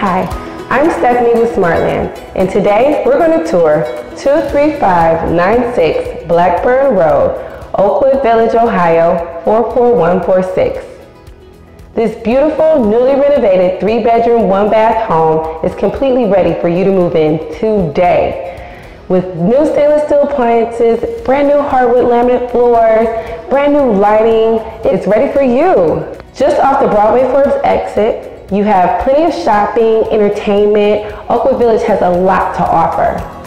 Hi, I'm Stephanie with Smartland, and today we're going to tour 23596 Blackburn Road, Oakwood Village, Ohio 44146. This beautiful, newly renovated three bedroom, one bath home is completely ready for you to move in today. With new stainless steel appliances, brand new hardwood laminate floors, brand new lighting, it's ready for you. Just off the Broadway Forbes exit, you have plenty of shopping, entertainment. Oakwood Village has a lot to offer.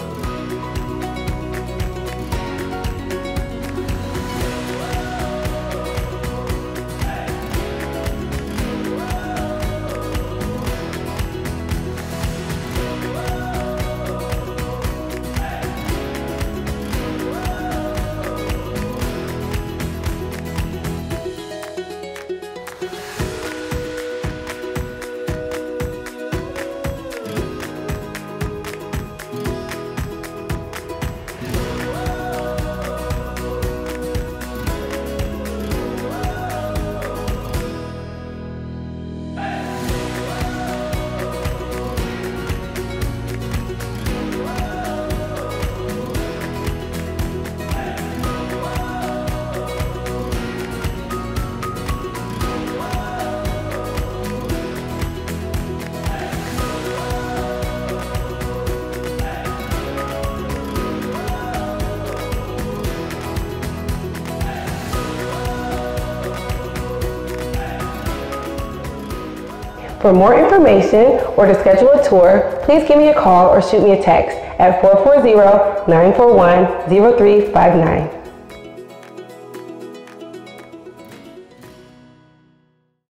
For more information or to schedule a tour, please give me a call or shoot me a text at 440-941-0359.